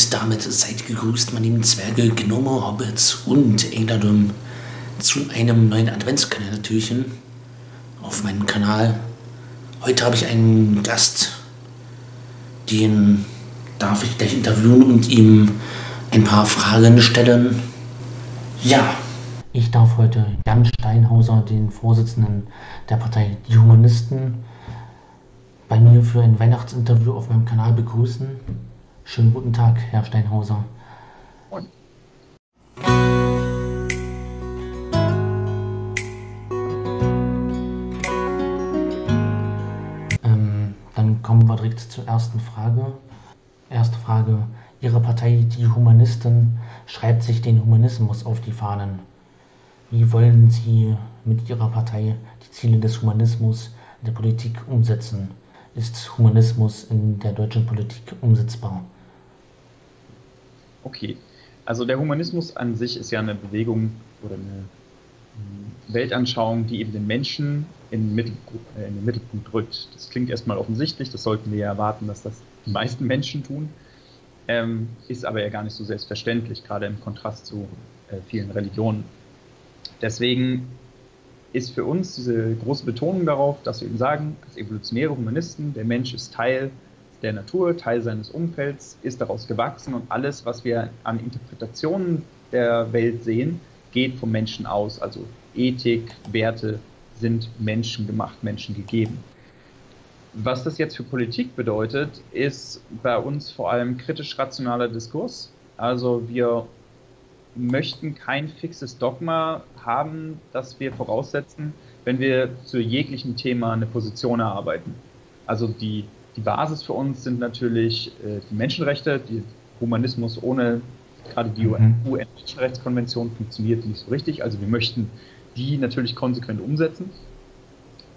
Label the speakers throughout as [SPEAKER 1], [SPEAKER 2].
[SPEAKER 1] Und damit seid gegrüßt, meine lieben Zwerge, Gnome, Hobbits und Engladum zu einem neuen Adventskalender-Türchen auf meinem Kanal. Heute habe ich einen Gast, den darf ich gleich interviewen und ihm ein paar Fragen stellen. Ja, ich darf heute Jan Steinhauser, den Vorsitzenden der Partei Die Humanisten, bei mir für ein Weihnachtsinterview auf meinem Kanal begrüßen. Schönen guten Tag, Herr Steinhauser. Und. Ähm, dann kommen wir direkt zur ersten Frage. Erste Frage. Ihre Partei, die Humanisten, schreibt sich den Humanismus auf die Fahnen. Wie wollen Sie mit Ihrer Partei die Ziele des Humanismus in der Politik umsetzen? Ist Humanismus in der deutschen Politik umsetzbar?
[SPEAKER 2] Okay, also der Humanismus an sich ist ja eine Bewegung oder eine hm, Weltanschauung, die eben den Menschen in den, Mittelpunkt, äh, in den Mittelpunkt rückt. Das klingt erstmal offensichtlich, das sollten wir ja erwarten, dass das die meisten Menschen tun, ähm, ist aber ja gar nicht so selbstverständlich, gerade im Kontrast zu äh, vielen Religionen. Deswegen ist für uns diese große Betonung darauf, dass wir eben sagen, als evolutionäre Humanisten, der Mensch ist Teil der Natur, Teil seines Umfelds, ist daraus gewachsen und alles, was wir an Interpretationen der Welt sehen, geht vom Menschen aus. Also Ethik, Werte sind menschengemacht, menschengegeben. Was das jetzt für Politik bedeutet, ist bei uns vor allem kritisch-rationaler Diskurs. Also wir möchten kein fixes Dogma haben, das wir voraussetzen, wenn wir zu jeglichem Thema eine Position erarbeiten. Also die die Basis für uns sind natürlich äh, die Menschenrechte, die Humanismus ohne gerade die mhm. UN-Menschenrechtskonvention funktioniert nicht so richtig. Also wir möchten die natürlich konsequent umsetzen,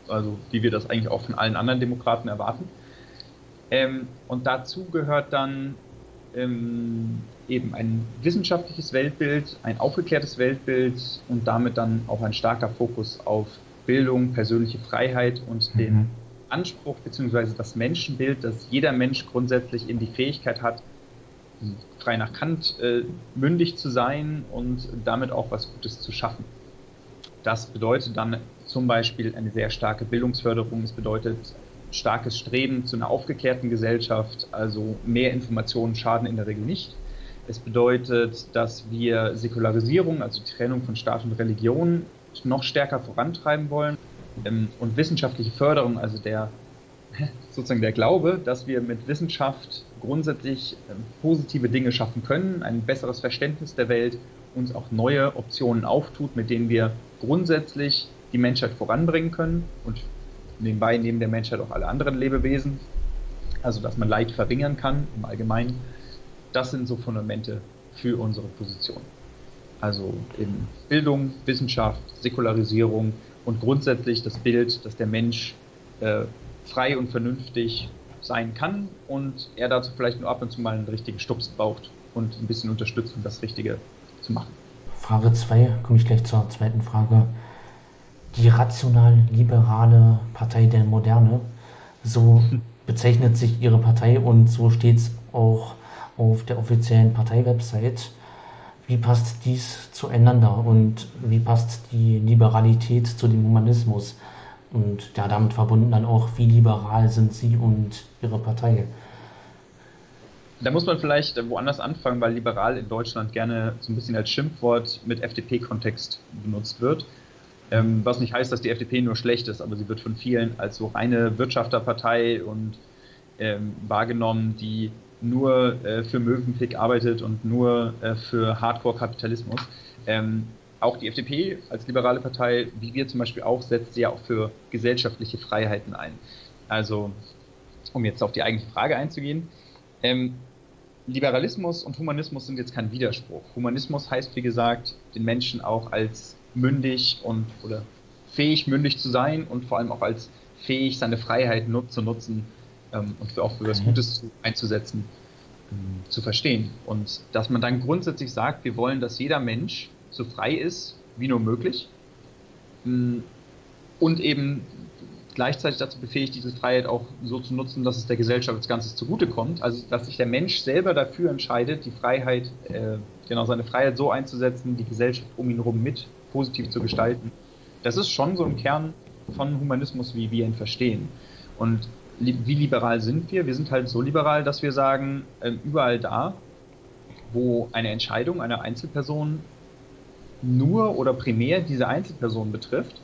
[SPEAKER 2] also wie wir das eigentlich auch von allen anderen Demokraten erwarten. Ähm, und dazu gehört dann ähm, eben ein wissenschaftliches Weltbild, ein aufgeklärtes Weltbild und damit dann auch ein starker Fokus auf Bildung, persönliche Freiheit und mhm. den Anspruch bzw. das Menschenbild, dass jeder Mensch grundsätzlich eben die Fähigkeit hat, frei nach Kant äh, mündig zu sein und damit auch was Gutes zu schaffen. Das bedeutet dann zum Beispiel eine sehr starke Bildungsförderung, es bedeutet starkes Streben zu einer aufgeklärten Gesellschaft, also mehr Informationen schaden in der Regel nicht. Es bedeutet, dass wir Säkularisierung, also die Trennung von Staat und Religion, noch stärker vorantreiben wollen und wissenschaftliche Förderung, also der sozusagen der Glaube, dass wir mit Wissenschaft grundsätzlich ähm, positive Dinge schaffen können, ein besseres Verständnis der Welt, uns auch neue Optionen auftut, mit denen wir grundsätzlich die Menschheit voranbringen können und nebenbei neben der Menschheit auch alle anderen Lebewesen, also dass man Leid verringern kann im Allgemeinen. Das sind so Fundamente für unsere Position. Also eben Bildung, Wissenschaft, Säkularisierung, und grundsätzlich das Bild, dass der Mensch äh, frei und vernünftig sein kann und er dazu vielleicht nur ab und zu mal einen richtigen Stups braucht und ein bisschen Unterstützung, das Richtige zu machen.
[SPEAKER 1] Frage 2, komme ich gleich zur zweiten Frage. Die rational-liberale Partei der Moderne, so bezeichnet sich Ihre Partei und so steht es auch auf der offiziellen Parteiwebsite. Wie passt dies zueinander und wie passt die Liberalität zu dem Humanismus? Und ja, damit verbunden dann auch, wie liberal sind Sie und Ihre Partei?
[SPEAKER 2] Da muss man vielleicht woanders anfangen, weil liberal in Deutschland gerne so ein bisschen als Schimpfwort mit FDP-Kontext benutzt wird. Ähm, was nicht heißt, dass die FDP nur schlecht ist, aber sie wird von vielen als so reine Wirtschafterpartei und ähm, wahrgenommen, die nur äh, für Mövenpick arbeitet und nur äh, für Hardcore-Kapitalismus. Ähm, auch die FDP als liberale Partei, wie wir zum Beispiel auch, setzt ja auch für gesellschaftliche Freiheiten ein. Also, um jetzt auf die eigentliche Frage einzugehen, ähm, Liberalismus und Humanismus sind jetzt kein Widerspruch. Humanismus heißt, wie gesagt, den Menschen auch als mündig und oder fähig, mündig zu sein und vor allem auch als fähig, seine Freiheit nut zu nutzen ähm, und für, auch für was Gutes einzusetzen, ähm, zu verstehen. Und dass man dann grundsätzlich sagt, wir wollen, dass jeder Mensch so frei ist wie nur möglich ähm, und eben gleichzeitig dazu befähigt, diese Freiheit auch so zu nutzen, dass es der Gesellschaft als Ganzes zugutekommt. Also, dass sich der Mensch selber dafür entscheidet, die Freiheit, äh, genau seine Freiheit so einzusetzen, die Gesellschaft um ihn herum mit positiv zu gestalten. Das ist schon so ein Kern von Humanismus, wie wir ihn verstehen. Und wie liberal sind wir? Wir sind halt so liberal, dass wir sagen, äh, überall da, wo eine Entscheidung einer Einzelperson nur oder primär diese Einzelperson betrifft,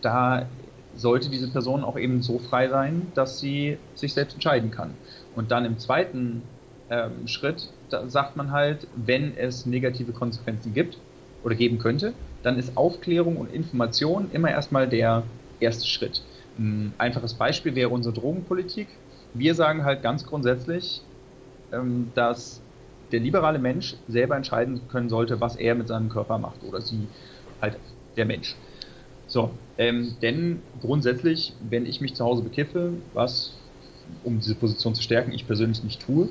[SPEAKER 2] da sollte diese Person auch eben so frei sein, dass sie sich selbst entscheiden kann. Und dann im zweiten ähm, Schritt sagt man halt, wenn es negative Konsequenzen gibt oder geben könnte, dann ist Aufklärung und Information immer erstmal der erste Schritt. Ein einfaches Beispiel wäre unsere Drogenpolitik. Wir sagen halt ganz grundsätzlich, ähm, dass der liberale Mensch selber entscheiden können sollte, was er mit seinem Körper macht oder sie halt der Mensch. So, ähm, denn grundsätzlich, wenn ich mich zu Hause bekiffe, was, um diese Position zu stärken, ich persönlich nicht tue,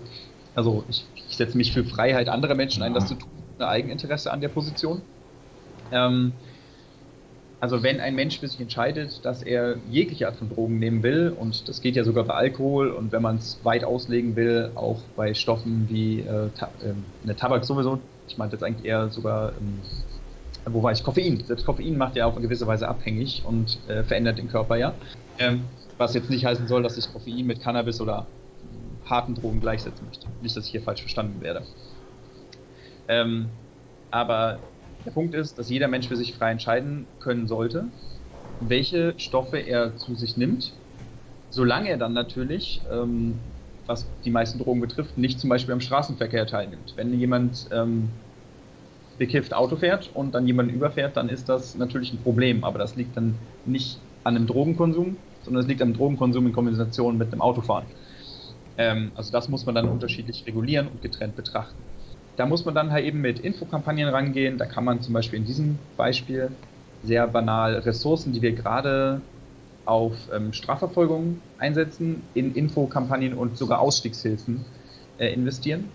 [SPEAKER 2] also ich, ich setze mich für Freiheit anderer Menschen ein, das zu tun, ein Eigeninteresse an der Position. Ähm, also wenn ein Mensch für sich entscheidet, dass er jegliche Art von Drogen nehmen will, und das geht ja sogar bei Alkohol und wenn man es weit auslegen will, auch bei Stoffen wie äh, ta äh, Tabak sowieso, ich meinte jetzt eigentlich eher sogar, ähm, wo war ich, Koffein. Selbst Koffein macht ja auf eine gewisse Weise abhängig und äh, verändert den Körper ja. Ähm, was jetzt nicht heißen soll, dass ich Koffein mit Cannabis oder harten Drogen gleichsetzen möchte. Nicht, dass ich hier falsch verstanden werde. Ähm, aber der Punkt ist, dass jeder Mensch für sich frei entscheiden können sollte, welche Stoffe er zu sich nimmt, solange er dann natürlich, ähm, was die meisten Drogen betrifft, nicht zum Beispiel am Straßenverkehr teilnimmt. Wenn jemand ähm, bekifft Auto fährt und dann jemanden überfährt, dann ist das natürlich ein Problem, aber das liegt dann nicht an einem Drogenkonsum, sondern es liegt am Drogenkonsum in Kombination mit einem Autofahren. Ähm, also das muss man dann unterschiedlich regulieren und getrennt betrachten. Da muss man dann halt eben mit Infokampagnen rangehen. Da kann man zum Beispiel in diesem Beispiel sehr banal Ressourcen, die wir gerade auf ähm, Strafverfolgung einsetzen, in Infokampagnen und sogar Ausstiegshilfen äh, investieren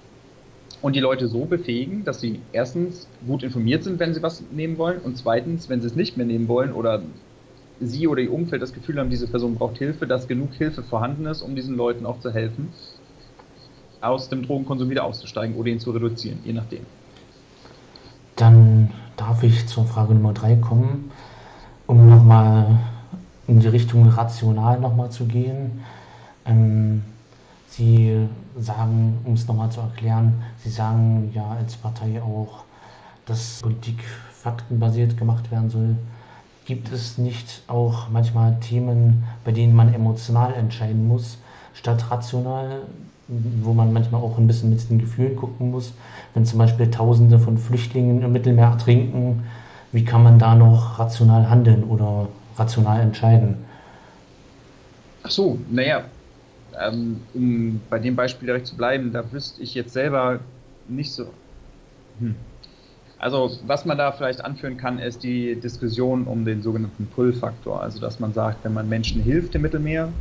[SPEAKER 2] und die Leute so befähigen, dass sie erstens gut informiert sind, wenn sie was nehmen wollen und zweitens, wenn sie es nicht mehr nehmen wollen oder sie oder ihr Umfeld das Gefühl haben, diese Person braucht Hilfe, dass genug Hilfe vorhanden ist, um diesen Leuten auch zu helfen aus dem Drogenkonsum wieder auszusteigen oder ihn zu reduzieren, je nachdem.
[SPEAKER 1] Dann darf ich zur Frage Nummer drei kommen, um nochmal in die Richtung rational nochmal zu gehen. Ähm, Sie sagen, um es nochmal zu erklären, Sie sagen ja als Partei auch, dass Politik faktenbasiert gemacht werden soll. Gibt es nicht auch manchmal Themen, bei denen man emotional entscheiden muss, statt rational? Wo man manchmal auch ein bisschen mit den Gefühlen gucken muss. Wenn zum Beispiel Tausende von Flüchtlingen im Mittelmeer ertrinken, wie kann man da noch rational handeln oder rational entscheiden?
[SPEAKER 2] Ach so, naja, ähm, um bei dem Beispiel direkt zu bleiben, da wüsste ich jetzt selber nicht so. Hm. Also, was man da vielleicht anführen kann, ist die Diskussion um den sogenannten Pull-Faktor. Also, dass man sagt, wenn man Menschen hilft im Mittelmeer,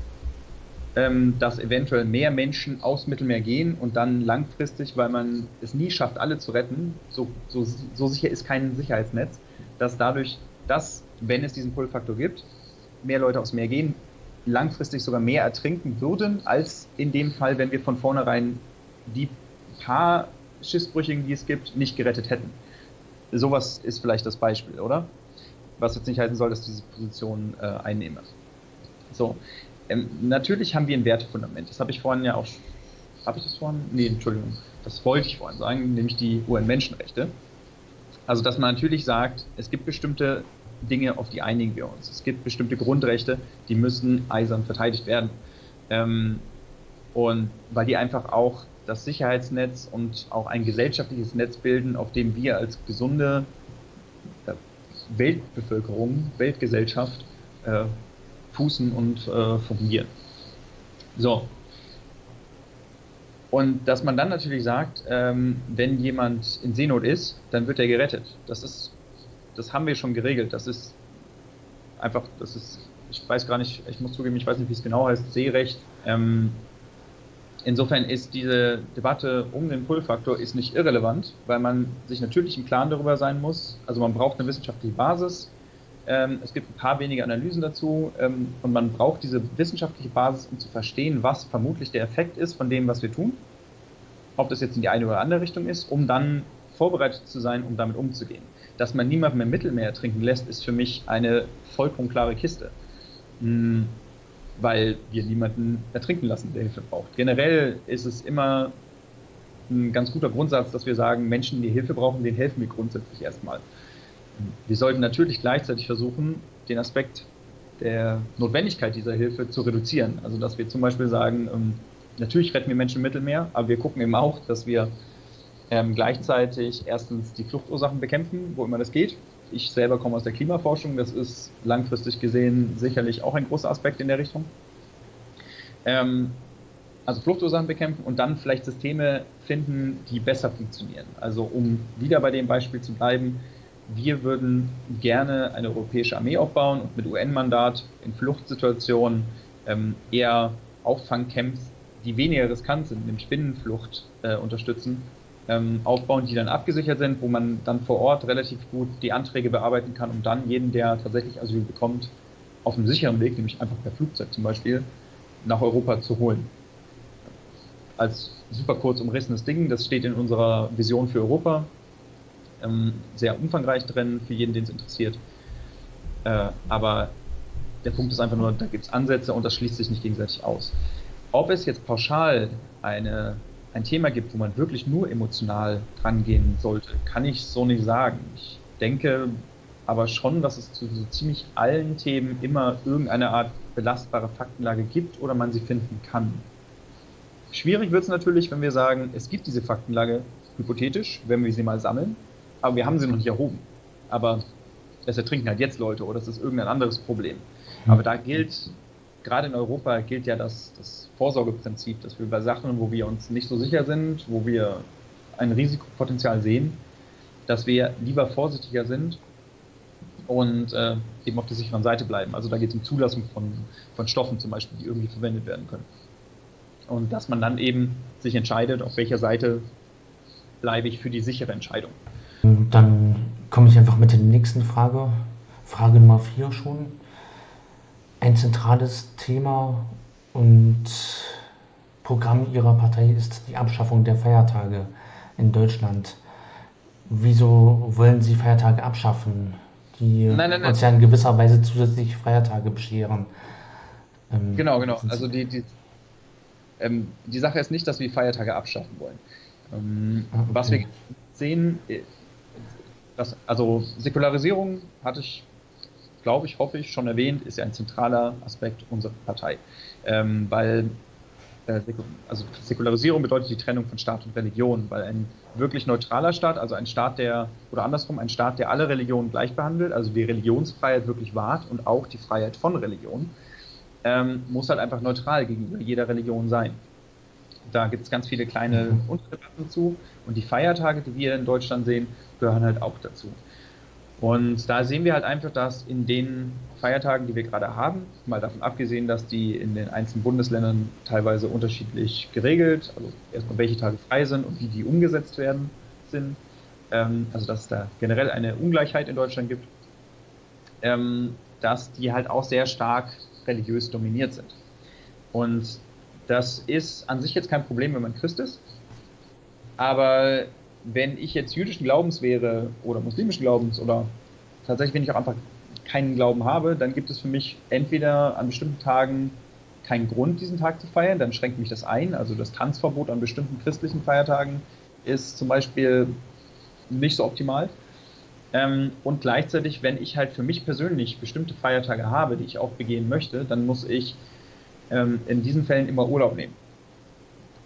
[SPEAKER 2] dass eventuell mehr Menschen aufs Mittelmeer gehen und dann langfristig, weil man es nie schafft, alle zu retten, so, so, so sicher ist kein Sicherheitsnetz, dass dadurch, dass, wenn es diesen Pull-Faktor gibt, mehr Leute aufs Meer gehen, langfristig sogar mehr ertrinken würden, als in dem Fall, wenn wir von vornherein die paar Schiffsbrüchigen, die es gibt, nicht gerettet hätten. Sowas ist vielleicht das Beispiel, oder? Was jetzt nicht heißen soll, dass diese Position äh, einnehme. So, ähm, natürlich haben wir ein Wertefundament. Das habe ich vorhin ja auch. Habe ich das vorhin? Nee, Entschuldigung. Das wollte ich vorhin sagen, nämlich die UN-Menschenrechte. Also, dass man natürlich sagt, es gibt bestimmte Dinge, auf die einigen wir uns. Es gibt bestimmte Grundrechte, die müssen eisern verteidigt werden. Ähm, und weil die einfach auch das Sicherheitsnetz und auch ein gesellschaftliches Netz bilden, auf dem wir als gesunde äh, Weltbevölkerung, Weltgesellschaft äh, fußen und äh, fungieren. So. Und dass man dann natürlich sagt, ähm, wenn jemand in Seenot ist, dann wird er gerettet. Das ist, das haben wir schon geregelt. Das ist einfach, das ist, ich weiß gar nicht, ich muss zugeben, ich weiß nicht, wie es genau heißt, Seerecht. Ähm, insofern ist diese Debatte um den Pull-Faktor ist nicht irrelevant, weil man sich natürlich im Klaren darüber sein muss. Also man braucht eine wissenschaftliche Basis, Ähm, es gibt ein paar wenige Analysen dazu ähm, und man braucht diese wissenschaftliche Basis, um zu verstehen, was vermutlich der Effekt ist von dem, was wir tun. Ob das jetzt in die eine oder andere Richtung ist, um dann vorbereitet zu sein, um damit umzugehen. Dass man niemanden im Mittelmeer trinken lässt, ist für mich eine vollkommen klare Kiste. Hm, weil wir niemanden ertrinken lassen, der Hilfe braucht. Generell ist es immer ein ganz guter Grundsatz, dass wir sagen, Menschen, die Hilfe brauchen, denen helfen wir grundsätzlich erstmal. Wir sollten natürlich gleichzeitig versuchen, den Aspekt der Notwendigkeit dieser Hilfe zu reduzieren. Also dass wir zum Beispiel sagen, ähm, natürlich retten wir Menschen im Mittelmeer, aber wir gucken eben auch, dass wir ähm, gleichzeitig erstens die Fluchtursachen bekämpfen, wo immer das geht. Ich selber komme aus der Klimaforschung, das ist langfristig gesehen sicherlich auch ein großer Aspekt in der Richtung. Ähm, also Fluchtursachen bekämpfen und dann vielleicht Systeme finden, die besser funktionieren. Also um wieder bei dem Beispiel zu bleiben, wir würden gerne eine europäische Armee aufbauen und mit UN-Mandat in Fluchtsituationen ähm, eher Auffangcamps, die weniger riskant sind, nämlich Binnenflucht äh, unterstützen, ähm, aufbauen, die dann abgesichert sind, wo man dann vor Ort relativ gut die Anträge bearbeiten kann, um dann jeden, der tatsächlich Asyl bekommt, auf einem sicheren Weg, nämlich einfach per Flugzeug zum Beispiel, nach Europa zu holen. Als super kurz umrissenes Ding, das steht in unserer Vision für Europa, ähm, sehr umfangreich drin, für jeden, den es interessiert. Äh, aber der Punkt ist einfach nur, da gibt es Ansätze und das schließt sich nicht gegenseitig aus. Ob es jetzt pauschal eine ein Thema gibt, wo man wirklich nur emotional drangehen sollte, kann ich so nicht sagen. Ich denke aber schon, dass es zu so ziemlich allen Themen immer irgendeine Art belastbare Faktenlage gibt oder man sie finden kann. Schwierig wird es natürlich, wenn wir sagen, es gibt diese Faktenlage hypothetisch, wenn wir sie mal sammeln, aber wir haben sie noch nicht erhoben. Aber es ertrinken halt jetzt Leute oder es ist irgendein anderes Problem. Aber da gilt gerade in Europa gilt ja das, das Vorsorgeprinzip, dass wir bei Sachen, wo wir uns nicht so sicher sind, wo wir ein Risikopotenzial sehen, dass wir lieber vorsichtiger sind und äh, eben auf der sicheren Seite bleiben. Also da geht es um Zulassung von, von Stoffen zum Beispiel, die irgendwie verwendet werden können. Und dass man dann eben sich entscheidet, auf welcher Seite bleibe ich für die sichere Entscheidung.
[SPEAKER 1] Dann komme ich einfach mit der nächsten Frage. Frage Nummer 4 schon ein zentrales Thema und Programm Ihrer Partei ist die Abschaffung der Feiertage in Deutschland. Wieso wollen Sie Feiertage abschaffen, die nein, nein, nein. uns ja in gewisser Weise zusätzliche Feiertage bescheren?
[SPEAKER 2] Ähm, genau, genau. Also die, die, ähm, die Sache ist nicht, dass wir Feiertage abschaffen wollen. Ähm, okay. Was wir sehen, dass, also Säkularisierung hatte ich glaube ich, hoffe ich, schon erwähnt, ist ja ein zentraler Aspekt unserer Partei. Ähm, weil äh, also Säkularisierung bedeutet die Trennung von Staat und Religion, weil ein wirklich neutraler Staat, also ein Staat, der, oder andersrum, ein Staat, der alle Religionen gleich behandelt, also die Religionsfreiheit wirklich wahrt und auch die Freiheit von Religion, ähm, muss halt einfach neutral gegenüber jeder Religion sein. Da gibt es ganz viele kleine. Unterdebatten zu und die Feiertage, die wir in Deutschland sehen, gehören halt auch dazu. Und da sehen wir halt einfach, dass in den Feiertagen, die wir gerade haben, mal davon abgesehen, dass die in den einzelnen Bundesländern teilweise unterschiedlich geregelt, also erstmal welche Tage frei sind und wie die umgesetzt werden sind, ähm, also dass da generell eine Ungleichheit in Deutschland gibt, ähm, dass die halt auch sehr stark religiös dominiert sind. Und das ist an sich jetzt kein Problem, wenn man Christ ist, aber wenn ich jetzt jüdischen Glaubens wäre oder muslimischen Glaubens oder tatsächlich, wenn ich auch einfach keinen Glauben habe, dann gibt es für mich entweder an bestimmten Tagen keinen Grund, diesen Tag zu feiern, dann schränkt mich das ein. Also das Tanzverbot an bestimmten christlichen Feiertagen ist zum Beispiel nicht so optimal. Ähm, und gleichzeitig, wenn ich halt für mich persönlich bestimmte Feiertage habe, die ich auch begehen möchte, dann muss ich ähm, in diesen Fällen immer Urlaub nehmen.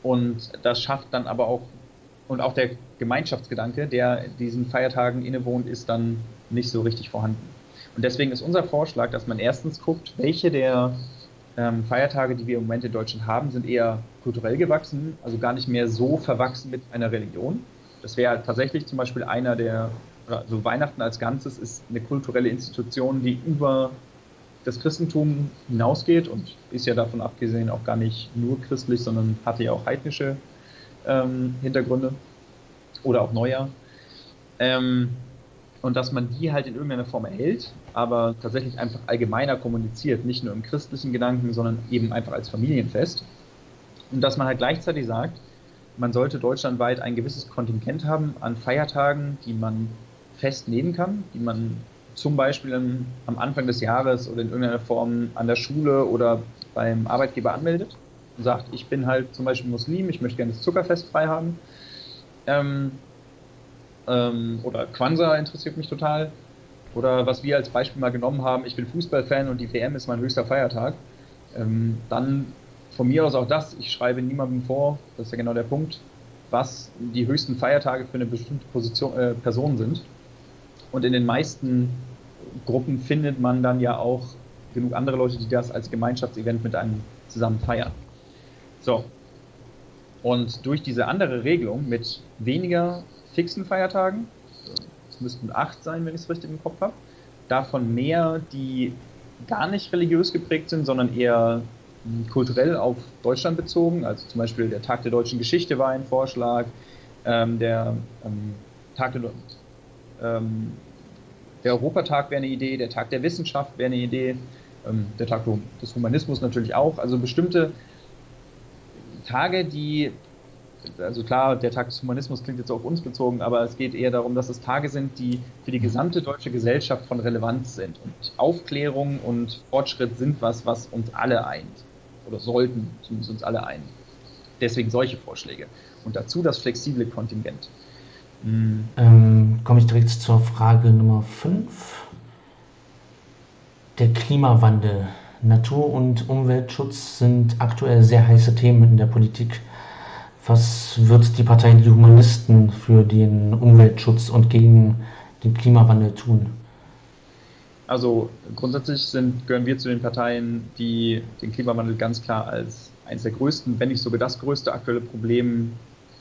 [SPEAKER 2] Und das schafft dann aber auch und auch der Gemeinschaftsgedanke, der diesen Feiertagen innewohnt, ist dann nicht so richtig vorhanden. Und deswegen ist unser Vorschlag, dass man erstens guckt, welche der ähm, Feiertage, die wir im Moment in Deutschland haben, sind eher kulturell gewachsen, also gar nicht mehr so verwachsen mit einer Religion. Das wäre tatsächlich zum Beispiel einer der, also Weihnachten als Ganzes ist eine kulturelle Institution, die über das Christentum hinausgeht und ist ja davon abgesehen auch gar nicht nur christlich, sondern hatte ja auch heidnische ähm, Hintergründe oder auch Neujahr. Ähm, und dass man die halt in irgendeiner Form erhält, aber tatsächlich einfach allgemeiner kommuniziert, nicht nur im christlichen Gedanken, sondern eben einfach als Familienfest. Und dass man halt gleichzeitig sagt, man sollte deutschlandweit ein gewisses Kontingent haben an Feiertagen, die man fest nehmen kann, die man zum Beispiel am Anfang des Jahres oder in irgendeiner Form an der Schule oder beim Arbeitgeber anmeldet und sagt, ich bin halt zum Beispiel Muslim, ich möchte gerne das Zuckerfest frei haben. Ähm, ähm, oder Kwanzaa interessiert mich total. Oder was wir als Beispiel mal genommen haben, ich bin Fußballfan und die WM ist mein höchster Feiertag. Ähm, dann von mir aus auch das, ich schreibe niemandem vor, das ist ja genau der Punkt, was die höchsten Feiertage für eine bestimmte Position, äh, Person sind. Und in den meisten Gruppen findet man dann ja auch genug andere Leute, die das als Gemeinschaftsevent mit einem zusammen feiern. So. Und durch diese andere Regelung mit weniger fixen Feiertagen, es müssten acht sein, wenn ich es richtig im Kopf habe, davon mehr, die gar nicht religiös geprägt sind, sondern eher kulturell auf Deutschland bezogen. Also zum Beispiel der Tag der deutschen Geschichte war ein Vorschlag, ähm, der ähm, Tag der, ähm, der Europatag wäre eine Idee, der Tag der Wissenschaft wäre eine Idee, ähm, der Tag des Humanismus natürlich auch. Also bestimmte Tage, die also klar, der Tag des Humanismus klingt jetzt auf uns bezogen, aber es geht eher darum, dass es Tage sind, die für die gesamte deutsche Gesellschaft von Relevanz sind. Und Aufklärung und Fortschritt sind was, was uns alle eint. Oder sollten zumindest uns alle einen. Deswegen solche Vorschläge. Und dazu das flexible Kontingent.
[SPEAKER 1] Mhm. Ähm, Komme ich direkt zur Frage Nummer 5. Der Klimawandel. Natur- und Umweltschutz sind aktuell sehr heiße Themen in der Politik. Was wird die Partei Die Humanisten für den Umweltschutz und gegen den Klimawandel tun?
[SPEAKER 2] Also grundsätzlich sind, gehören wir zu den Parteien, die den Klimawandel ganz klar als eines der größten, wenn nicht sogar das größte aktuelle Problem,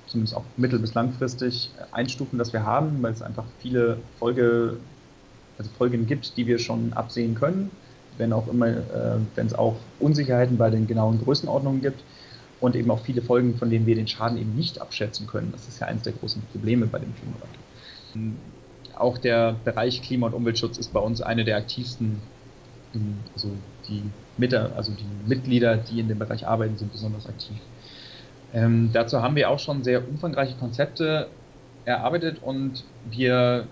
[SPEAKER 2] zumindest auch mittel- bis langfristig, einstufen, das wir haben, weil es einfach viele Folge, also Folgen gibt, die wir schon absehen können, wenn auch immer, äh, wenn es auch Unsicherheiten bei den genauen Größenordnungen gibt und eben auch viele Folgen, von denen wir den Schaden eben nicht abschätzen können. Das ist ja eines der großen Probleme bei dem Klimawandel. Auch der Bereich Klima- und Umweltschutz ist bei uns eine der aktivsten, also die, Mitte, also die Mitglieder, die in dem Bereich arbeiten, sind besonders aktiv. Ähm, dazu haben wir auch schon sehr umfangreiche Konzepte erarbeitet und wir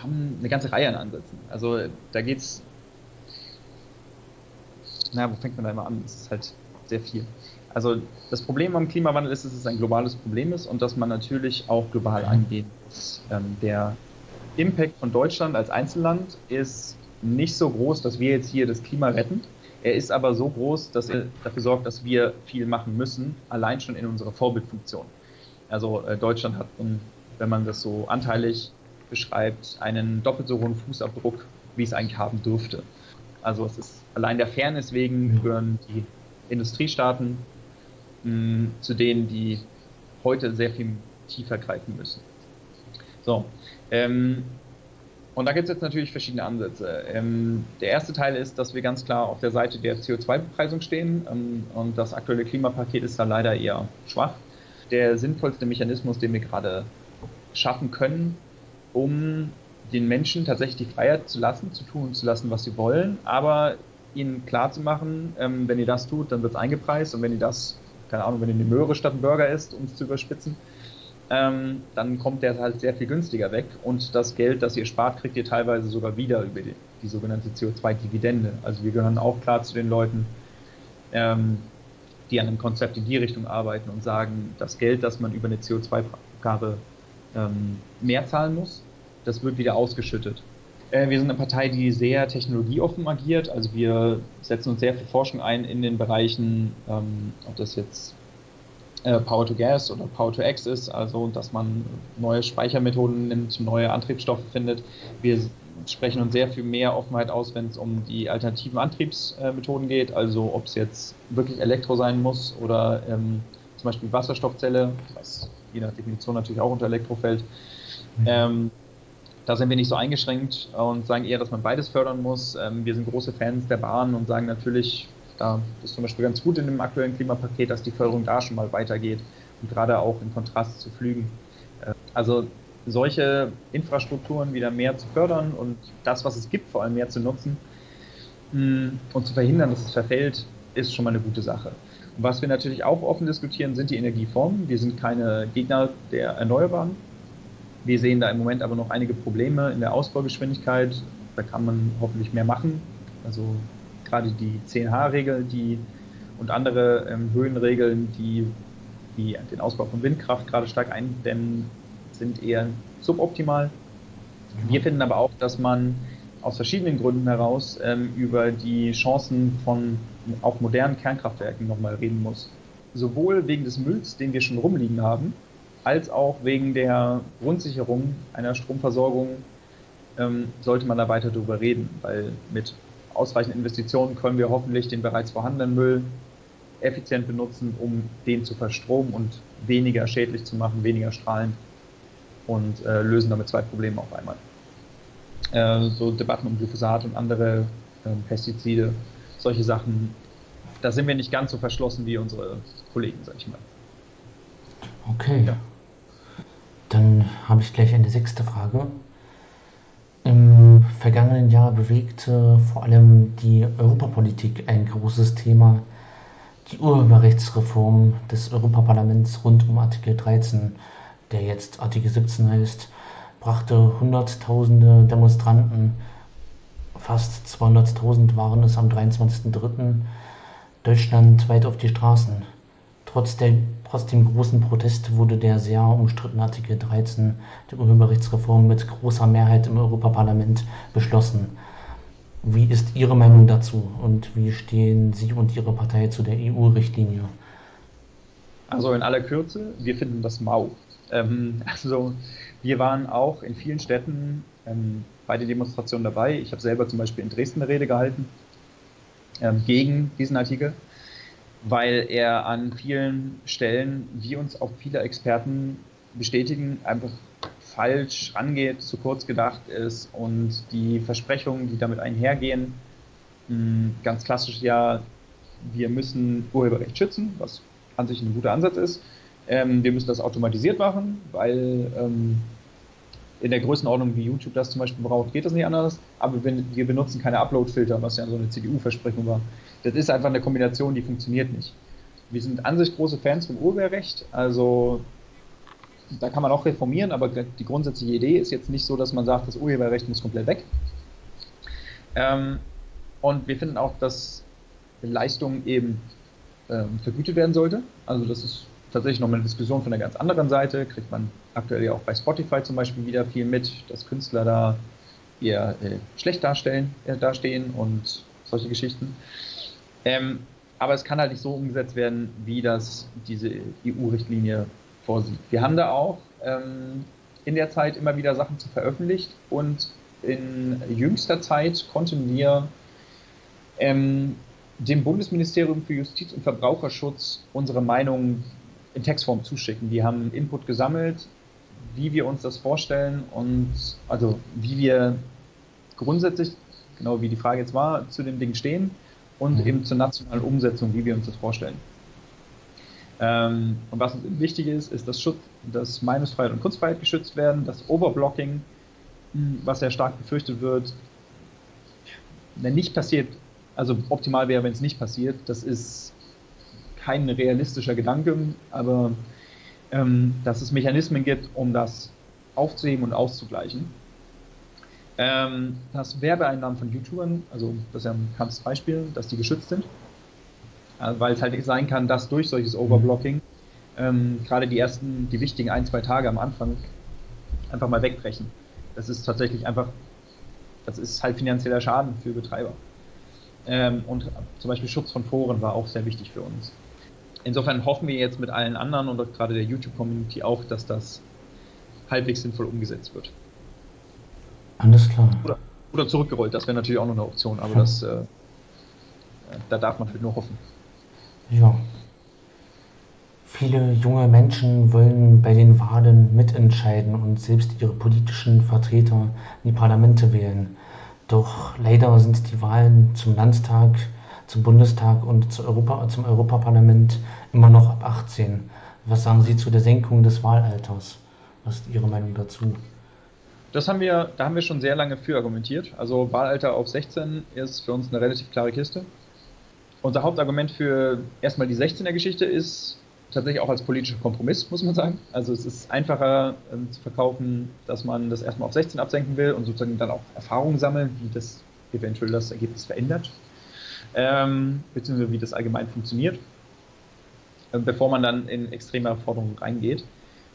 [SPEAKER 2] haben eine ganze Reihe an Ansätzen. Also da geht es, na, wo fängt man da immer an? Es ist halt sehr viel. Also das Problem am Klimawandel ist, dass es ein globales Problem ist und dass man natürlich auch global muss. Ähm, der Impact von Deutschland als Einzelland ist nicht so groß, dass wir jetzt hier das Klima retten. Er ist aber so groß, dass er dafür sorgt, dass wir viel machen müssen, allein schon in unserer Vorbildfunktion. Also äh, Deutschland hat, wenn man das so anteilig beschreibt, einen doppelt so hohen Fußabdruck, wie es eigentlich haben dürfte. Also es ist allein der Fairness wegen gehören die Industriestaaten mh, zu denen, die heute sehr viel tiefer greifen müssen. So, ähm, und da gibt es jetzt natürlich verschiedene Ansätze. Ähm, der erste Teil ist, dass wir ganz klar auf der Seite der CO2-Bepreisung stehen ähm, und das aktuelle Klimapaket ist da leider eher schwach. Der sinnvollste Mechanismus, den wir gerade schaffen können, um den Menschen tatsächlich die Freiheit zu lassen, zu tun zu lassen, was sie wollen, aber ihnen klarzumachen, ähm, wenn ihr das tut, dann wird es eingepreist und wenn ihr das keine Ahnung, wenn ihr eine Möhre statt ein Burger isst, um es zu überspitzen, ähm, dann kommt der halt sehr viel günstiger weg und das Geld, das ihr spart, kriegt ihr teilweise sogar wieder über die, die sogenannte CO2-Dividende. Also wir gehören auch klar zu den Leuten, ähm, die an einem Konzept in die Richtung arbeiten und sagen, das Geld, das man über eine CO2-Abgabe ähm, mehr zahlen muss, das wird wieder ausgeschüttet. Äh, wir sind eine Partei, die sehr technologieoffen agiert. Also wir setzen uns sehr für Forschung ein in den Bereichen, ähm, ob das jetzt äh, Power to Gas oder Power to X ist, also dass man neue Speichermethoden nimmt, neue Antriebsstoffe findet. Wir sprechen uns sehr viel mehr Offenheit aus, wenn es um die alternativen Antriebsmethoden geht, also ob es jetzt wirklich Elektro sein muss oder ähm, zum Beispiel Wasserstoffzelle, was je nach Definition natürlich auch unter Elektro fällt. Mhm. Ähm, da sind wir nicht so eingeschränkt und sagen eher, dass man beides fördern muss. Ähm, wir sind große Fans der Bahn und sagen natürlich, da ist zum Beispiel ganz gut in dem aktuellen Klimapaket, dass die Förderung da schon mal weitergeht und gerade auch im Kontrast zu Flügen. Äh, also solche Infrastrukturen wieder mehr zu fördern und das, was es gibt, vor allem mehr zu nutzen hm, und zu verhindern, dass es verfällt, ist schon mal eine gute Sache. Was wir natürlich auch offen diskutieren, sind die Energieformen. Wir sind keine Gegner der Erneuerbaren. Wir sehen da im Moment aber noch einige Probleme in der Ausbaugeschwindigkeit. Da kann man hoffentlich mehr machen. Also gerade die 10H-Regel die, und andere ähm, Höhenregeln, die, die den Ausbau von Windkraft gerade stark eindämmen, sind eher suboptimal. Wir finden aber auch, dass man aus verschiedenen Gründen heraus ähm, über die Chancen von auch modernen Kernkraftwerken nochmal reden muss. Sowohl wegen des Mülls, den wir schon rumliegen haben, als auch wegen der Grundsicherung einer Stromversorgung ähm, sollte man da weiter drüber reden, weil mit ausreichenden Investitionen können wir hoffentlich den bereits vorhandenen Müll effizient benutzen, um den zu verstromen und weniger schädlich zu machen, weniger strahlend und äh, lösen damit zwei Probleme auf einmal. Äh, so Debatten um Glyphosat und andere äh, Pestizide, solche Sachen, da sind wir nicht ganz so verschlossen wie unsere Kollegen, sag ich mal.
[SPEAKER 1] Okay. Ja. Dann habe ich gleich eine sechste Frage. Vergangenen Jahr bewegte vor allem die Europapolitik ein großes Thema, die Urheberrechtsreform des Europaparlaments rund um Artikel 13, der jetzt Artikel 17 heißt, brachte Hunderttausende Demonstranten, fast 200.000 waren es am 23.03. deutschlandweit auf die Straßen. Trotz, der, trotz dem großen Protest wurde der sehr umstrittene Artikel 13 der Urheberrechtsreform mit großer Mehrheit im Europaparlament beschlossen. Wie ist Ihre Meinung dazu und wie stehen Sie und Ihre Partei zu der EU-Richtlinie?
[SPEAKER 2] Also in aller Kürze, wir finden das mau. Ähm, also wir waren auch in vielen Städten ähm, bei den Demonstrationen dabei. Ich habe selber zum Beispiel in Dresden eine Rede gehalten ähm, gegen diesen Artikel, weil er an vielen Stellen, wie uns auch viele Experten bestätigen, einfach falsch angeht, zu kurz gedacht ist und die Versprechungen, die damit einhergehen, mh, ganz klassisch ja, wir müssen Urheberrecht schützen, was an sich ein guter Ansatz ist. Ähm, wir müssen das automatisiert machen, weil ähm, in der Größenordnung, wie YouTube das zum Beispiel braucht, geht das nicht anders. Aber wir, benutzen keine Upload-Filter, was ja so eine CDU-Versprechung war. Das ist einfach eine Kombination, die funktioniert nicht. Wir sind an sich große Fans vom Urheberrecht, also da kann man auch reformieren, aber die grundsätzliche Idee ist jetzt nicht so, dass man sagt, das Urheberrecht muss komplett weg. Ähm, und wir finden auch, dass Leistung eben ähm, vergütet werden sollte. Also das ist tatsächlich nochmal eine Diskussion von der ganz anderen Seite. Kriegt man aktuell ja auch bei Spotify zum Beispiel wieder viel mit, dass Künstler da eher äh, schlecht darstellen, äh, dastehen und solche Geschichten. Ähm, aber es kann halt nicht so umgesetzt werden, wie das diese EU-Richtlinie vorsieht. Wir haben da auch ähm, in der Zeit immer wieder Sachen zu veröffentlicht und in jüngster Zeit konnten wir ähm, dem Bundesministerium für Justiz und Verbraucherschutz unsere Meinung in Textform zuschicken. Die haben Input gesammelt, wie wir uns das vorstellen und also wie wir grundsätzlich, genau wie die Frage jetzt war, zu dem Ding stehen und mhm. eben zur nationalen Umsetzung, wie wir uns das vorstellen. Ähm, und was uns wichtig ist, ist, dass, Schutz, dass Meinungsfreiheit und Kunstfreiheit geschützt werden, das Overblocking, hm, was sehr stark befürchtet wird, wenn nicht passiert, also optimal wäre, wenn es nicht passiert, das ist kein realistischer Gedanke, aber ähm, dass es Mechanismen gibt, um das aufzuheben und auszugleichen. Ähm, dass Werbeeinnahmen von YouTubern, also das ist ja ein bekanntes Beispiel, dass die geschützt sind, also, weil es halt sein kann, dass durch solches Overblocking ähm, gerade die ersten, die wichtigen ein, zwei Tage am Anfang einfach mal wegbrechen. Das ist tatsächlich einfach, das ist halt finanzieller Schaden für Betreiber. Ähm, und zum Beispiel Schutz von Foren war auch sehr wichtig für uns insofern hoffen wir jetzt mit allen anderen und gerade der YouTube-Community auch, dass das halbwegs sinnvoll umgesetzt wird.
[SPEAKER 1] Alles klar.
[SPEAKER 2] Oder, oder zurückgerollt, das wäre natürlich auch noch eine Option, aber ja. das, äh, da darf man halt nur hoffen.
[SPEAKER 1] Ja. Viele junge Menschen wollen bei den Wahlen mitentscheiden und selbst ihre politischen Vertreter in die Parlamente wählen. Doch leider sind die Wahlen zum Landtag zum Bundestag und zu Europa, zum Europaparlament immer noch ab 18. Was sagen Sie zu der Senkung des Wahlalters? Was ist Ihre Meinung dazu?
[SPEAKER 2] Das haben wir, da haben wir schon sehr lange für argumentiert. Also Wahlalter auf 16 ist für uns eine relativ klare Kiste. Unser Hauptargument für erstmal die 16er Geschichte ist tatsächlich auch als politischer Kompromiss, muss man sagen. Also es ist einfacher ähm, zu verkaufen, dass man das erstmal auf 16 absenken will und sozusagen dann auch Erfahrungen sammeln, wie das eventuell das Ergebnis verändert, ähm, beziehungsweise wie das allgemein funktioniert, äh, bevor man dann in extreme Forderungen reingeht.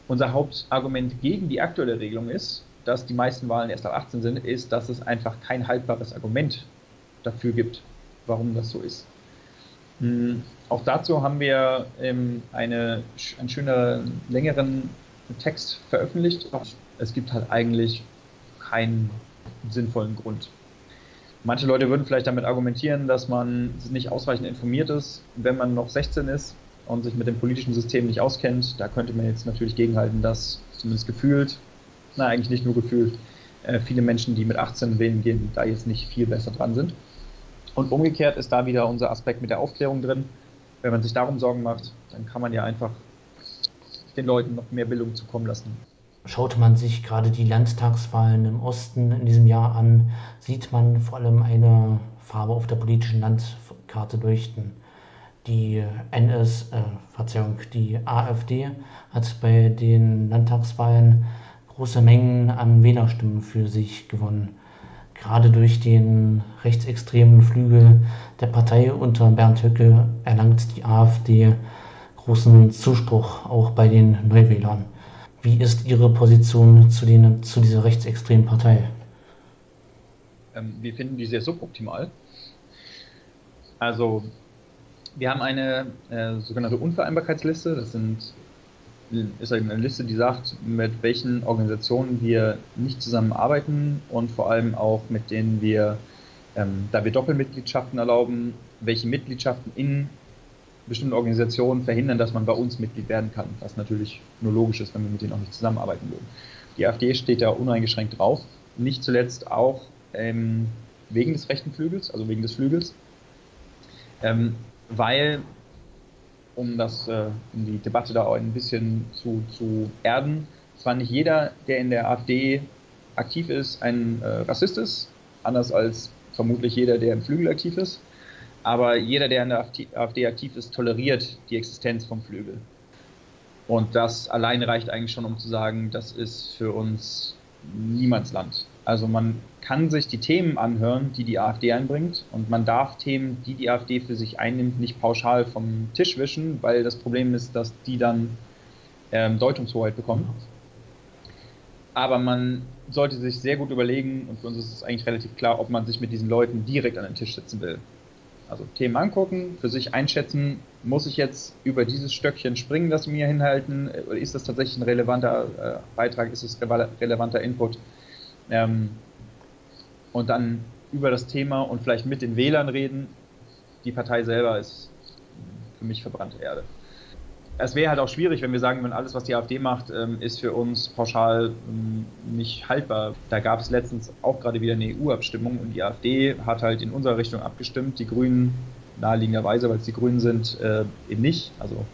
[SPEAKER 2] Unser Hauptargument gegen die aktuelle Regelung ist, dass die meisten Wahlen erst ab 18 sind, ist, dass es einfach kein haltbares Argument dafür gibt, warum das so ist. Hm, auch dazu haben wir ähm, eine, einen schönen, längeren Text veröffentlicht. Es gibt halt eigentlich keinen sinnvollen Grund. Manche Leute würden vielleicht damit argumentieren, dass man nicht ausreichend informiert ist, wenn man noch 16 ist und sich mit dem politischen System nicht auskennt. Da könnte man jetzt natürlich gegenhalten, dass zumindest gefühlt na eigentlich nicht nur gefühlt, äh, viele Menschen, die mit 18 wählen gehen, da jetzt nicht viel besser dran sind. Und umgekehrt ist da wieder unser Aspekt mit der Aufklärung drin. Wenn man sich darum Sorgen macht, dann kann man ja einfach den Leuten noch mehr Bildung zukommen lassen.
[SPEAKER 1] Schaut man sich gerade die Landtagswahlen im Osten in diesem Jahr an, sieht man vor allem eine Farbe auf der politischen Landkarte leuchten. Die NS, äh, Verzeihung, die AfD hat bei den Landtagswahlen große Mengen an Wählerstimmen für sich gewonnen. Gerade durch den rechtsextremen Flügel der Partei unter Bernd Höcke erlangt die AfD großen Zuspruch auch bei den Neuwählern. Wie ist Ihre Position zu, den, zu dieser rechtsextremen Partei?
[SPEAKER 2] Ähm, wir finden die sehr suboptimal. Also, wir haben eine äh, sogenannte Unvereinbarkeitsliste. Das sind ist eine Liste, die sagt, mit welchen Organisationen wir nicht zusammenarbeiten und vor allem auch mit denen wir, ähm, da wir Doppelmitgliedschaften erlauben, welche Mitgliedschaften in bestimmten Organisationen verhindern, dass man bei uns Mitglied werden kann, was natürlich nur logisch ist, wenn wir mit denen auch nicht zusammenarbeiten würden. Die AfD steht da uneingeschränkt drauf, nicht zuletzt auch ähm, wegen des rechten Flügels, also wegen des Flügels, ähm, weil um das, äh, um die Debatte da auch ein bisschen zu, zu erden. Zwar nicht jeder, der in der AfD aktiv ist, ein äh, Rassist ist, anders als vermutlich jeder, der im Flügel aktiv ist. Aber jeder, der in der AfD aktiv ist, toleriert die Existenz vom Flügel. Und das alleine reicht eigentlich schon, um zu sagen, das ist für uns Niemandsland. Also man kann sich die Themen anhören, die die AfD einbringt und man darf Themen, die die AfD für sich einnimmt, nicht pauschal vom Tisch wischen, weil das Problem ist, dass die dann ähm, Deutungshoheit bekommen. Aber man sollte sich sehr gut überlegen, und für uns ist es eigentlich relativ klar, ob man sich mit diesen Leuten direkt an den Tisch setzen will. Also Themen angucken, für sich einschätzen, muss ich jetzt über dieses Stöckchen springen, das mir hinhalten, oder ist das tatsächlich ein relevanter äh, Beitrag, ist es relevanter Input? Ähm, und dann über das Thema und vielleicht mit den Wählern reden. Die Partei selber ist für mich verbrannte Erde. Es wäre halt auch schwierig, wenn wir sagen, wenn alles, was die AfD macht, ähm, ist für uns pauschal ähm, nicht haltbar. Da gab es letztens auch gerade wieder eine EU-Abstimmung und die AfD hat halt in unserer Richtung abgestimmt, die Grünen naheliegenderweise, weil es die Grünen sind, äh, eben nicht. Also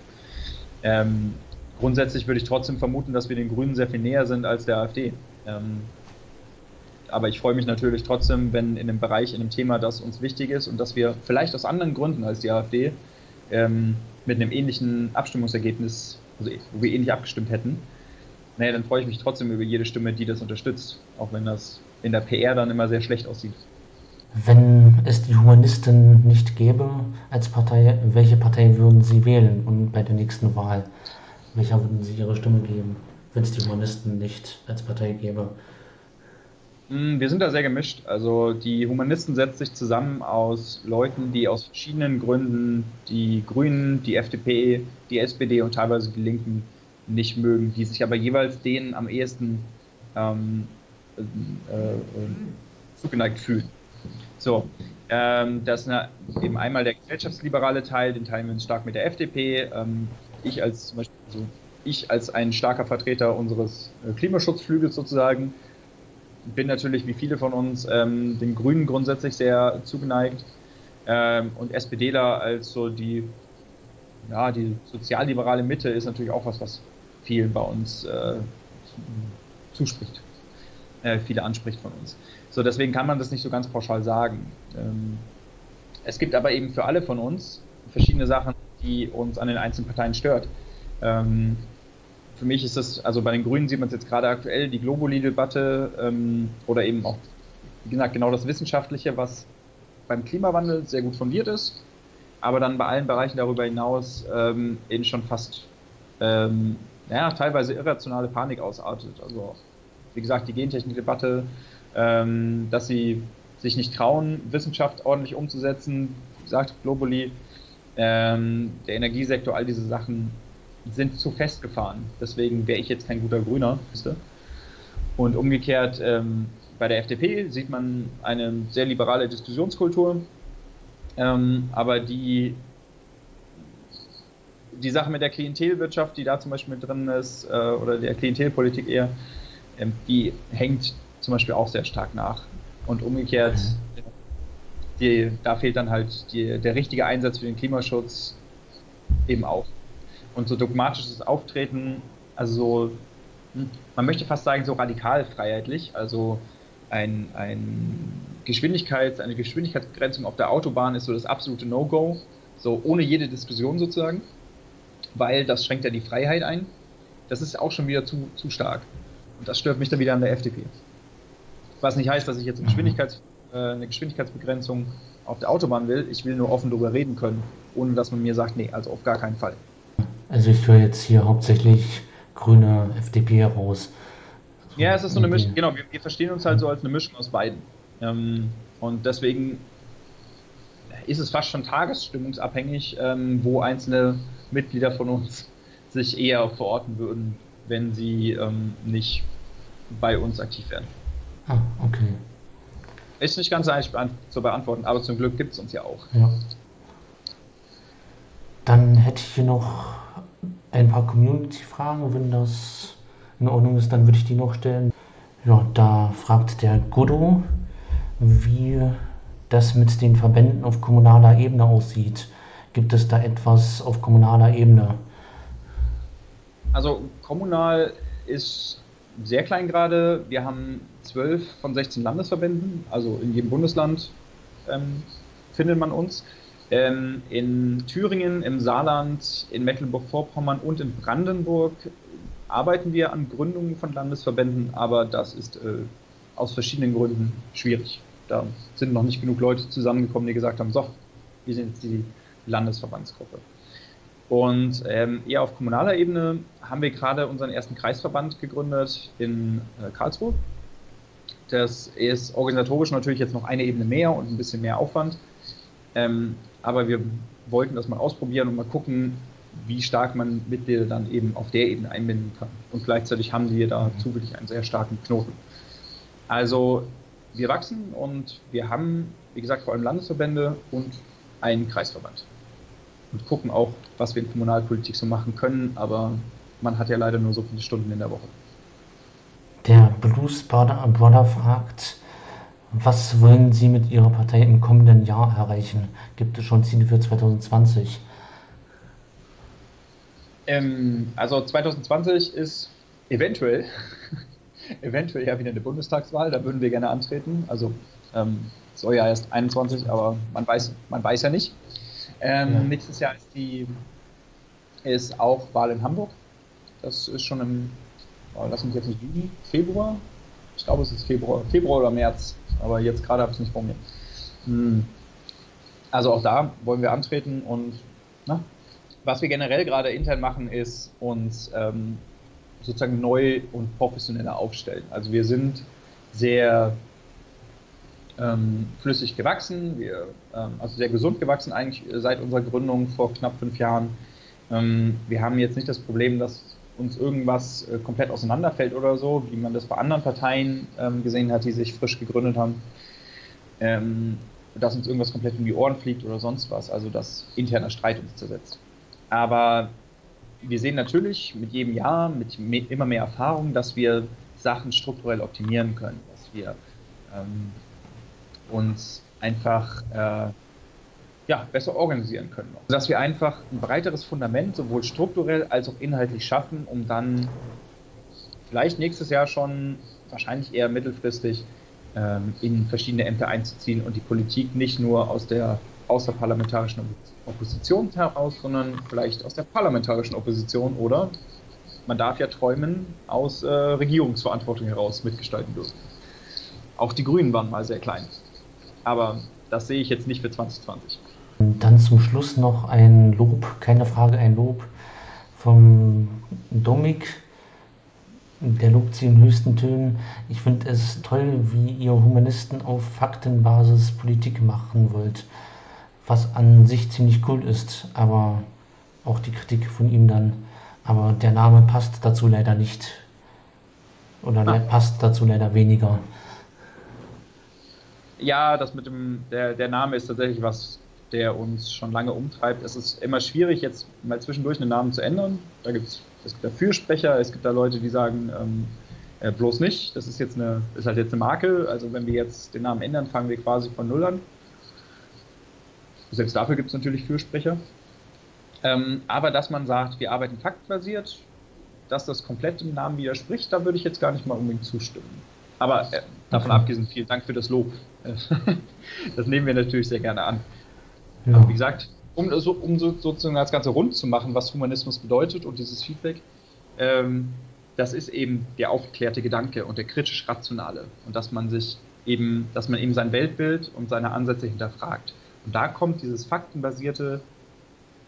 [SPEAKER 2] ähm, grundsätzlich würde ich trotzdem vermuten, dass wir den Grünen sehr viel näher sind als der AfD. Ähm, aber ich freue mich natürlich trotzdem, wenn in einem Bereich, in einem Thema, das uns wichtig ist und dass wir vielleicht aus anderen Gründen als die AfD ähm, mit einem ähnlichen Abstimmungsergebnis, also wo wir ähnlich abgestimmt hätten, naja, dann freue ich mich trotzdem über jede Stimme, die das unterstützt, auch wenn das in der PR dann immer sehr schlecht aussieht.
[SPEAKER 1] Wenn es die Humanisten nicht gäbe als Partei, welche Partei würden Sie wählen und bei der nächsten Wahl? Welcher würden Sie Ihre Stimme geben, wenn es die Humanisten nicht als Partei gäbe?
[SPEAKER 2] Hm, wir sind da sehr gemischt. Also die Humanisten setzt sich zusammen aus Leuten, die aus verschiedenen Gründen die Grünen, die FDP, die SPD und teilweise die Linken nicht mögen, die sich aber jeweils denen am ehesten ähm, äh, äh, zugeneigt fühlen. So, ähm, das ist eben einmal der gesellschaftsliberale Teil, den teilen wir uns stark mit der FDP. Ähm, ich als zum Beispiel, also ich als ein starker Vertreter unseres äh, Klimaschutzflügels sozusagen bin natürlich wie viele von uns ähm, den Grünen grundsätzlich sehr zugeneigt ähm, und SPDler als so die, ja, die sozialliberale Mitte ist natürlich auch was, was vielen bei uns äh, zuspricht, äh, viele anspricht von uns. So, deswegen kann man das nicht so ganz pauschal sagen. Ähm, es gibt aber eben für alle von uns verschiedene Sachen, die uns an den einzelnen Parteien stört. Ähm, für mich ist das, also bei den Grünen sieht man es jetzt gerade aktuell, die Globuli-Debatte ähm, oder eben auch, wie gesagt, genau das Wissenschaftliche, was beim Klimawandel sehr gut fundiert ist, aber dann bei allen Bereichen darüber hinaus ähm, eben schon fast, ähm, naja, teilweise irrationale Panik ausartet. Also, wie gesagt, die Gentechnik-Debatte, ähm, dass sie sich nicht trauen, Wissenschaft ordentlich umzusetzen, sagt Globally, ähm, der Energiesektor, all diese Sachen sind zu festgefahren. Deswegen wäre ich jetzt kein guter Grüner. Und umgekehrt, ähm, bei der FDP sieht man eine sehr liberale Diskussionskultur, ähm, aber die, die Sache mit der Klientelwirtschaft, die da zum Beispiel mit drin ist, äh, oder der Klientelpolitik eher, ähm, die hängt zum Beispiel auch sehr stark nach. Und umgekehrt, mhm. die, da fehlt dann halt die, der richtige Einsatz für den Klimaschutz eben auch. Und so dogmatisches Auftreten, also so, hm, man möchte fast sagen, so radikal freiheitlich, also ein, ein Geschwindigkeits, eine Geschwindigkeitsbegrenzung auf der Autobahn ist so das absolute No-Go, so ohne jede Diskussion sozusagen, weil das schränkt ja die Freiheit ein. Das ist auch schon wieder zu, zu stark. Und das stört mich dann wieder an der FDP. Was nicht heißt, dass ich jetzt eine, mhm. Geschwindigkeits, äh, eine Geschwindigkeitsbegrenzung auf der Autobahn will. Ich will nur offen darüber reden können, ohne dass man mir sagt, nee, also auf gar keinen Fall.
[SPEAKER 1] Also ich höre jetzt hier hauptsächlich grüne FDP heraus.
[SPEAKER 2] Ja, es ist so eine Mischung, genau, wir, wir, verstehen uns halt so als eine Mischung aus beiden. Ähm, und deswegen ist es fast schon tagesstimmungsabhängig, ähm, wo einzelne Mitglieder von uns sich eher verorten würden, wenn sie ähm, nicht bei uns aktiv werden.
[SPEAKER 1] Ah, okay.
[SPEAKER 2] Ist nicht ganz einfach zu beantworten, aber zum Glück gibt es uns ja auch.
[SPEAKER 1] Ja. Dann hätte ich hier noch ein paar Community-Fragen, wenn das in Ordnung ist, dann würde ich die noch stellen. Ja, da fragt der Gudo, wie das mit den Verbänden auf kommunaler Ebene aussieht. Gibt es da etwas auf kommunaler Ebene?
[SPEAKER 2] Also kommunal ist sehr klein gerade. Wir haben zwölf von 16 Landesverbänden, also in jedem Bundesland ähm, findet man uns. Ähm, in Thüringen, im Saarland, in Mecklenburg-Vorpommern und in Brandenburg arbeiten wir an Gründungen von Landesverbänden, aber das ist äh, aus verschiedenen Gründen schwierig. Da sind noch nicht genug Leute zusammengekommen, die gesagt haben, so, wir sind jetzt die Landesverbandsgruppe. Und ähm, eher auf kommunaler Ebene haben wir gerade unseren ersten Kreisverband gegründet in äh, Karlsruhe. Das ist organisatorisch natürlich jetzt noch eine Ebene mehr und ein bisschen mehr Aufwand. Ähm, aber wir wollten das mal ausprobieren und mal gucken, wie stark man Mitglieder dann eben auf der Ebene einbinden kann. Und gleichzeitig haben wir dazu mhm. wirklich einen sehr starken Knoten. Also wir wachsen und wir haben, wie gesagt, vor allem Landesverbände und einen Kreisverband. Und gucken auch, was wir in Kommunalpolitik so machen können, aber man hat ja leider nur so viele Stunden in der Woche.
[SPEAKER 1] Der Blues Brother fragt, was wollen Sie mit Ihrer Partei im kommenden Jahr erreichen? Gibt es schon Ziele für 2020?
[SPEAKER 2] Ähm, also 2020 ist eventuell, eventuell ja wieder eine Bundestagswahl, da würden wir gerne antreten. Also ähm, soll ja erst 21, aber man weiß, man weiß ja nicht. Ähm, ja. Nächstes Jahr ist die ist auch Wahl in Hamburg. Das ist schon im, oh, lass uns jetzt nicht Juni, Februar. Ich glaube, es ist Februar, Februar oder März, aber jetzt gerade habe ich es nicht vor mir. Hm. Also auch da wollen wir antreten und na, was wir generell gerade intern machen, ist uns ähm, sozusagen neu und professioneller aufstellen. Also wir sind sehr ähm, flüssig gewachsen, wir, ähm, also sehr gesund gewachsen eigentlich seit unserer Gründung vor knapp fünf Jahren. Ähm, wir haben jetzt nicht das Problem, dass uns irgendwas äh, komplett auseinanderfällt oder so, wie man das bei anderen Parteien ähm, gesehen hat, die sich frisch gegründet haben. Ähm, dass uns irgendwas komplett um die Ohren fliegt oder sonst was, also dass interner Streit uns zersetzt. Aber wir sehen natürlich mit jedem Jahr, mit immer mehr Erfahrung, dass wir Sachen strukturell optimieren können, dass wir ähm, uns einfach äh, ja, besser organisieren können. Dass wir einfach ein breiteres Fundament sowohl strukturell als auch inhaltlich schaffen, um dann vielleicht nächstes Jahr schon, wahrscheinlich eher mittelfristig, ähm, in verschiedene Ämter einzuziehen und die Politik nicht nur aus der außerparlamentarischen Opposition heraus, sondern vielleicht aus der parlamentarischen Opposition oder man darf ja träumen, aus äh, Regierungsverantwortung heraus mitgestalten dürfen. Auch die Grünen waren mal sehr klein. Aber das sehe ich jetzt nicht für 2020.
[SPEAKER 1] Dann zum Schluss noch ein Lob, keine Frage, ein Lob vom Domik. Der lobt sie in höchsten Tönen. Ich finde es toll, wie ihr Humanisten auf Faktenbasis Politik machen wollt. Was an sich ziemlich cool ist, aber auch die Kritik von ihm dann. Aber der Name passt dazu leider nicht. Oder ah. passt dazu leider weniger
[SPEAKER 2] ja, das mit dem, der, der Name ist tatsächlich was, der uns schon lange umtreibt. Es ist immer schwierig, jetzt mal zwischendurch einen Namen zu ändern. Da gibt's, es gibt da Fürsprecher, es gibt da Leute, die sagen, ähm, äh, bloß nicht, das ist jetzt eine, ist halt jetzt eine Marke. Also wenn wir jetzt den Namen ändern, fangen wir quasi von Null an. Selbst dafür gibt es natürlich Fürsprecher. Ähm, aber dass man sagt, wir arbeiten faktbasiert, dass das komplett dem Namen widerspricht, da würde ich jetzt gar nicht mal unbedingt zustimmen. Aber äh, davon okay. abgesehen, vielen Dank für das Lob. das nehmen wir natürlich sehr gerne an. Ja. Aber wie gesagt, um, so, um so, sozusagen das Ganze rund zu machen, was Humanismus bedeutet und dieses Feedback, ähm, das ist eben der aufgeklärte Gedanke und der kritisch-rationale. Und dass man sich eben, dass man eben sein Weltbild und seine Ansätze hinterfragt. Und da kommt dieses faktenbasierte,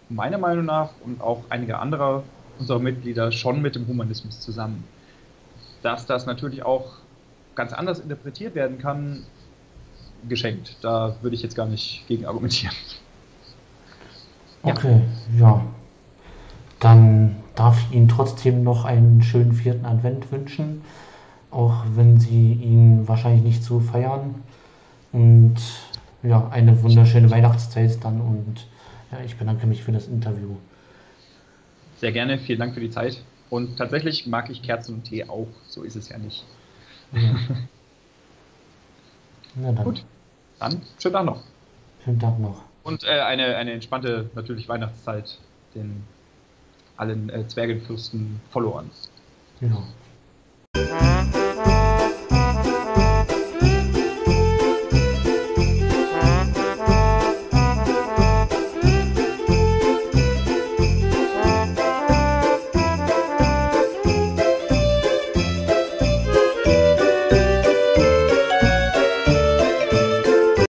[SPEAKER 2] meiner Meinung nach und auch einige anderer unserer Mitglieder schon mit dem Humanismus zusammen. Dass das natürlich auch ganz anders interpretiert werden kann, geschenkt. Da würde ich jetzt gar nicht gegen argumentieren.
[SPEAKER 1] Okay, ja. Dann darf ich Ihnen trotzdem noch einen schönen vierten Advent wünschen, auch wenn Sie ihn wahrscheinlich nicht so feiern. Und ja, eine wunderschöne Weihnachtszeit dann und ja, ich bedanke mich für das Interview.
[SPEAKER 2] Sehr gerne, vielen Dank für die Zeit. Und tatsächlich mag ich Kerzen und Tee auch, so ist es ja nicht. Ja. Na dann. Gut, dann schönen Tag noch.
[SPEAKER 1] Schönen Tag noch.
[SPEAKER 2] Und äh, eine, eine entspannte, natürlich Weihnachtszeit den allen äh, Zwergenfürsten Followern. Ja.